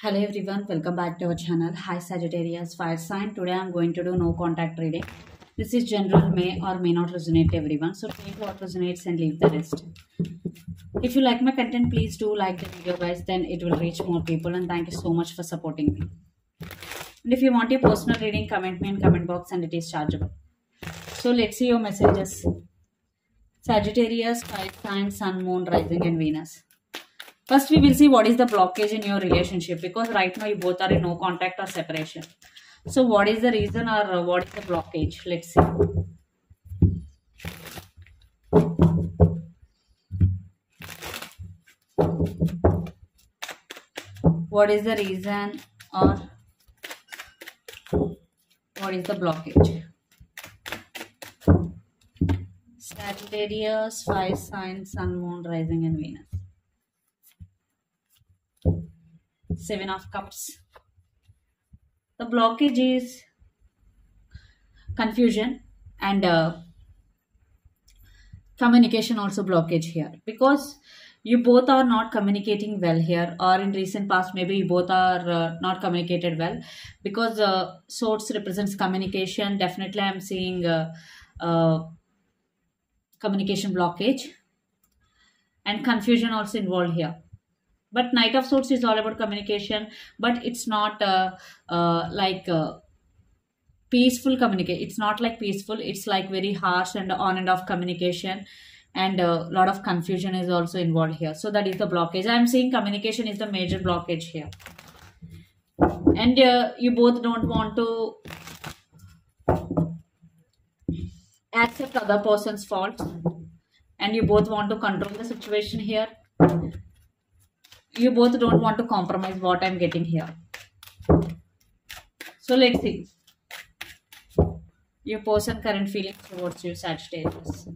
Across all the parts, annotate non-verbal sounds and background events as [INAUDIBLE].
Hello everyone, welcome back to our channel. Hi Sagittarius Fire Sign. Today I'm going to do no contact reading. This is general, may or may not resonate to everyone. So take what resonates and leave the rest. If you like my content, please do like the video, guys. Then it will reach more people. And thank you so much for supporting me. And if you want your personal reading, comment me in comment box and it is chargeable. So let's see your messages. Sagittarius, Fire Sign, Sun, Moon, Rising, and Venus. First, we will see what is the blockage in your relationship because right now you both are in no contact or separation. So, what is the reason or what is the blockage? Let's see. What is the reason or what is the blockage? Sagittarius, fire signs, Sun, Moon, Rising, and Venus. Seven of Cups. The blockage is confusion and uh, communication also blockage here. Because you both are not communicating well here or in recent past maybe you both are uh, not communicated well. Because uh, swords represents communication definitely i'm seeing uh, uh, communication blockage and confusion also involved here but knight of swords is all about communication but it's not uh, uh, like uh, peaceful communication it's not like peaceful it's like very harsh and on and off communication and a lot of confusion is also involved here. So that is the blockage. I'm saying communication is the major blockage here. And uh, you both don't want to accept other person's faults and you both want to control the situation here you both don't want to compromise what i'm getting here. So let's see. Your person current feelings towards you sagittarius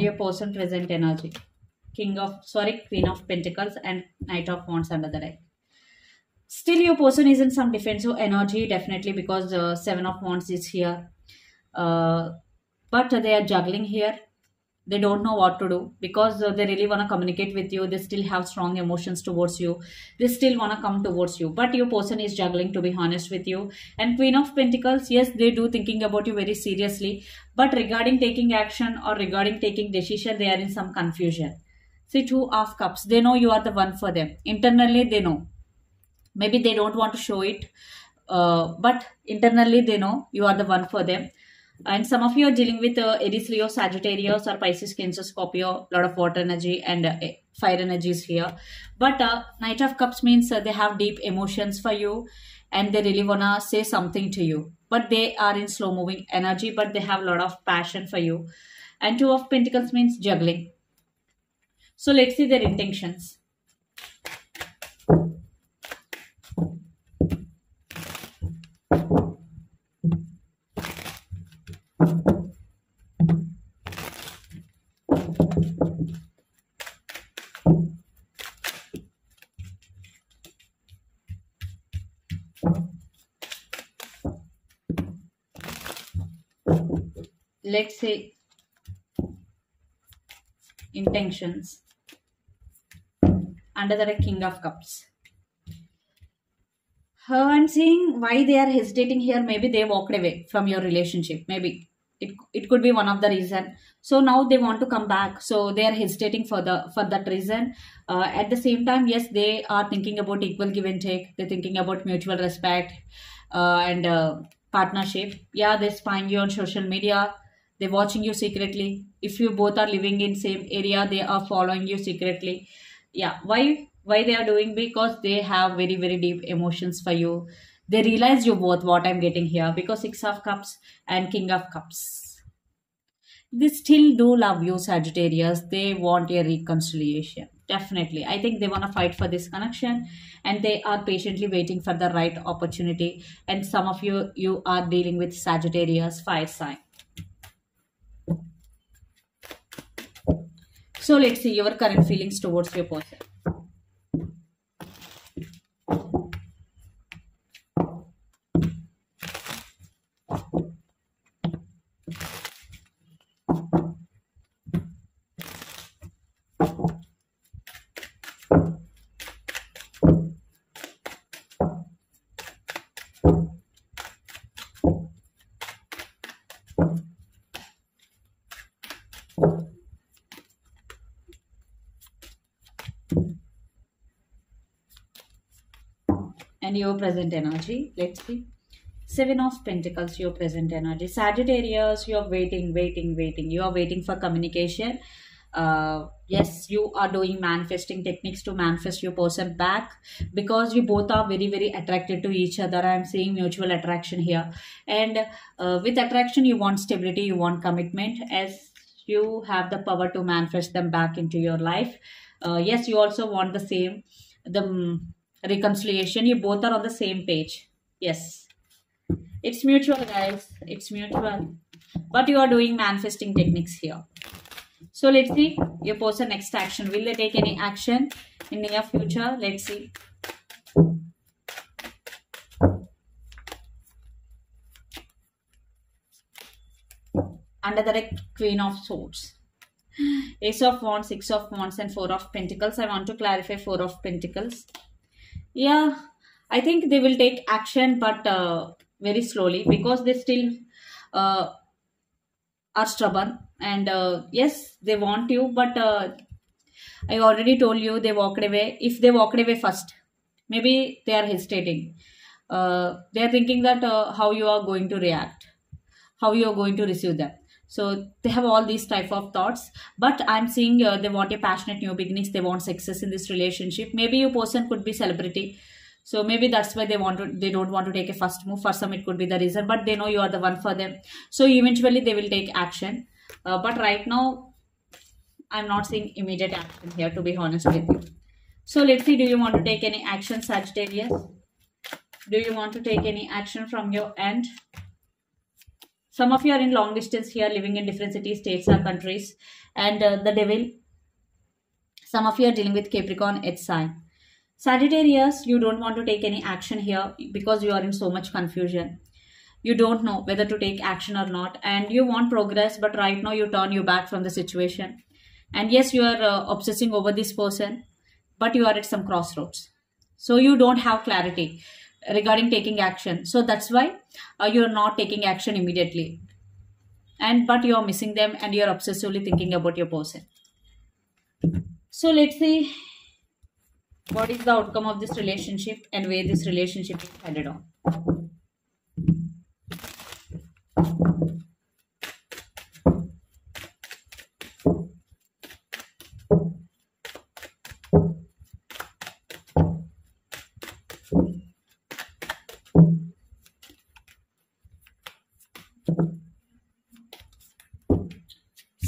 your person present energy king of sorry queen of pentacles and knight of wands under the deck. Still your person is in some defensive energy definitely because uh, seven of wands is here. Uh, but they are juggling here they don't know what to do because uh, they really want to communicate with you. They still have strong emotions towards you. They still want to come towards you. But your person is juggling to be honest with you. And queen of pentacles yes they do thinking about you very seriously. But regarding taking action or regarding taking decision they are in some confusion. See two of cups. They know you are the one for them. Internally they know. Maybe they don't want to show it uh, but internally they know you are the one for them and some of you are dealing with uh, Aries, Leo, Sagittarius or Pisces, Cancer, Scorpio, A lot of water energy and uh, fire energies here. But uh, Knight of Cups means uh, they have deep emotions for you and they really wanna say something to you. But they are in slow moving energy, but they have a lot of passion for you. And Two of Pentacles means juggling. So let's see their intentions. Let's say intentions under the king of cups. Uh, i'm seeing why they are hesitating here maybe they walked away from your relationship maybe it, it could be one of the reason. So now they want to come back. So they are hesitating for the for that reason. Uh, at the same time yes they are thinking about equal give and take. They're thinking about mutual respect uh, and uh, partnership. Yeah they're spying you on social media. They're watching you secretly. If you both are living in same area they are following you secretly. Yeah why why they are doing? Because they have very very deep emotions for you they realize you both what i'm getting here because six of cups and king of cups. They still do love you sagittarius. They want a reconciliation. Definitely. I think they want to fight for this connection and they are patiently waiting for the right opportunity. And some of you you are dealing with sagittarius fire sign. So let's see your current feelings towards your person and your present energy. Let's see. Seven of pentacles your present energy. Sagittarius you're waiting waiting waiting. You are waiting for communication. Uh yes you are doing manifesting techniques to manifest your person back because you both are very very attracted to each other. I'm seeing mutual attraction here. And uh, with attraction you want stability you want commitment. As you have the power to manifest them back into your life. Uh, yes you also want the same the mm, reconciliation. You both are on the same page. Yes. It's mutual guys. It's mutual. But you are doing manifesting techniques here. So let's see. Your person next action. Will they take any action in near future? Let's see. Under the queen of swords. Ace of wands six of wands and four of pentacles. I want to clarify four of pentacles yeah i think they will take action but uh, very slowly because they still uh, are stubborn and uh, yes they want you but uh, i already told you they walked away. If they walked away first maybe they are hesitating. Uh, they are thinking that uh, how you are going to react how you are going to receive them so they have all these type of thoughts. But i'm seeing uh, they want a passionate new beginnings. They want success in this relationship. Maybe your person could be celebrity. So maybe that's why they want to they don't want to take a first move. For some it could be the reason. But they know you are the one for them. So eventually they will take action. Uh, but right now i'm not seeing immediate action here to be honest with you. So let's see do you want to take any action sagittarius? Do you want to take any action from your end some of you are in long distance here living in different cities states or countries. And uh, the devil some of you are dealing with capricorn it's sign. Sagittarius you don't want to take any action here because you are in so much confusion. You don't know whether to take action or not and you want progress but right now you turn your back from the situation. And yes you are uh, obsessing over this person but you are at some crossroads. So you don't have clarity regarding taking action. So that's why uh, you're not taking action immediately. And but you're missing them and you're obsessively thinking about your person. So let's see what is the outcome of this relationship and where this relationship is headed on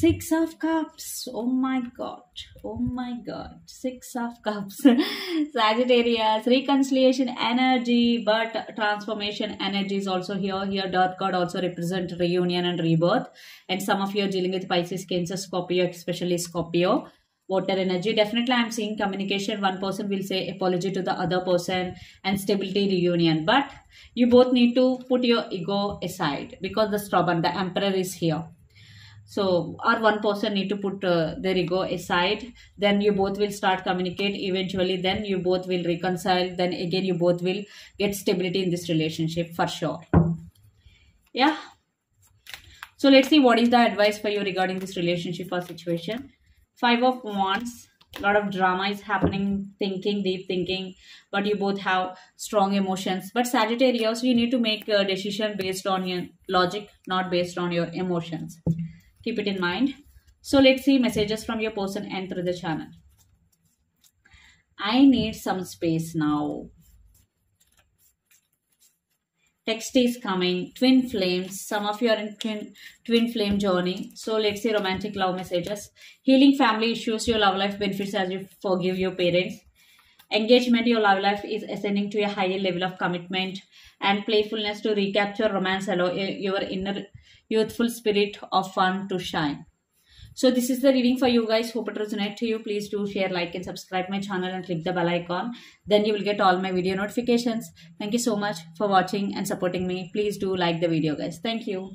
Six of Cups. Oh my God. Oh my God. Six of Cups. [LAUGHS] Sagittarius. Reconciliation energy, but transformation energy is also here. Here, Death God also represent reunion and rebirth. And some of you are dealing with Pisces, Cancer, Scorpio, especially Scorpio. Water energy. Definitely, I'm seeing communication. One person will say apology to the other person and stability reunion. But you both need to put your ego aside because the stubborn, the emperor is here so or one person need to put uh, their ego aside then you both will start communicate. Eventually then you both will reconcile. Then again you both will get stability in this relationship for sure. Yeah. So let's see what is the advice for you regarding this relationship or situation. Five of wands. A lot of drama is happening thinking deep thinking but you both have strong emotions. But sagittarius you need to make a decision based on your logic not based on your emotions keep it in mind. So let's see messages from your person and through the channel. I need some space now. Text is coming. Twin flames. Some of you are in twin twin flame journey. So let's see romantic love messages. Healing family issues. Your love life benefits as you forgive your parents. Engagement. Your love life is ascending to a higher level of commitment. And playfulness to recapture romance. Allow your inner youthful spirit of fun to shine so this is the reading for you guys. Hope it resonates to you. Please do share, like and subscribe my channel and click the bell icon. Then you will get all my video notifications. Thank you so much for watching and supporting me. Please do like the video guys. Thank you.